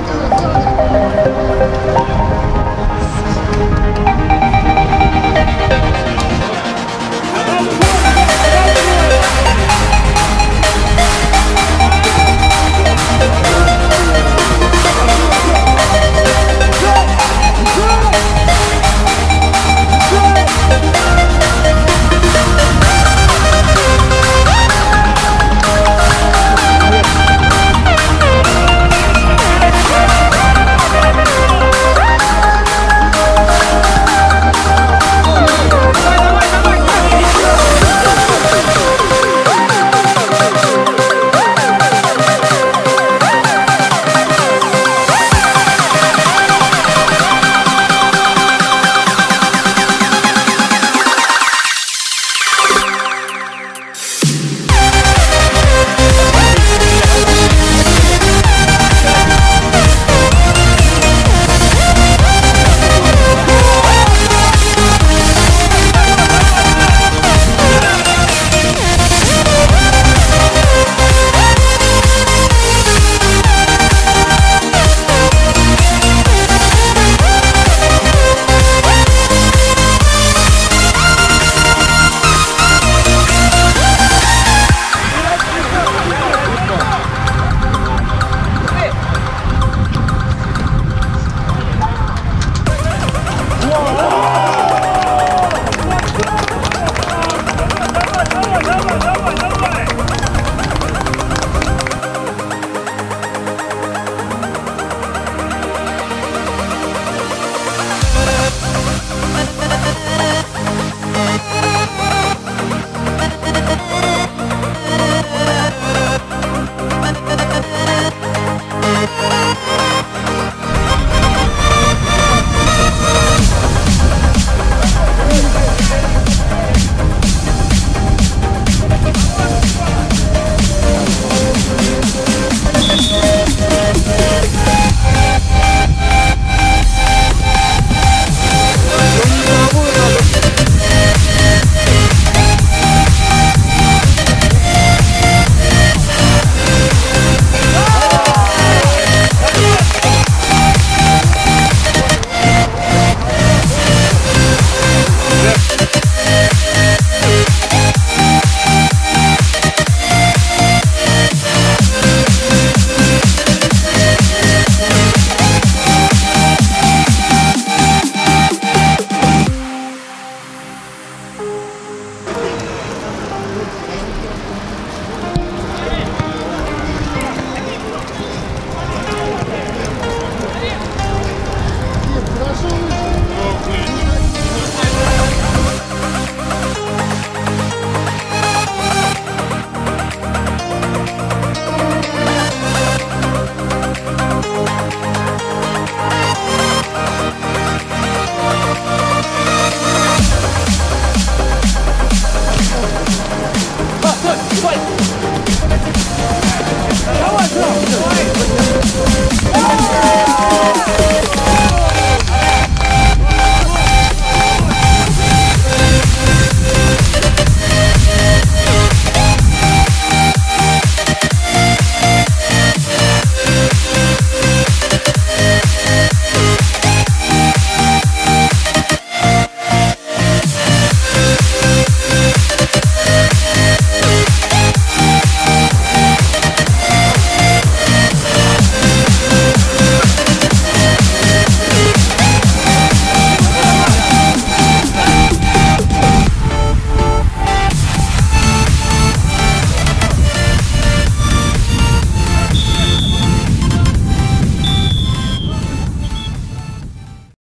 好的。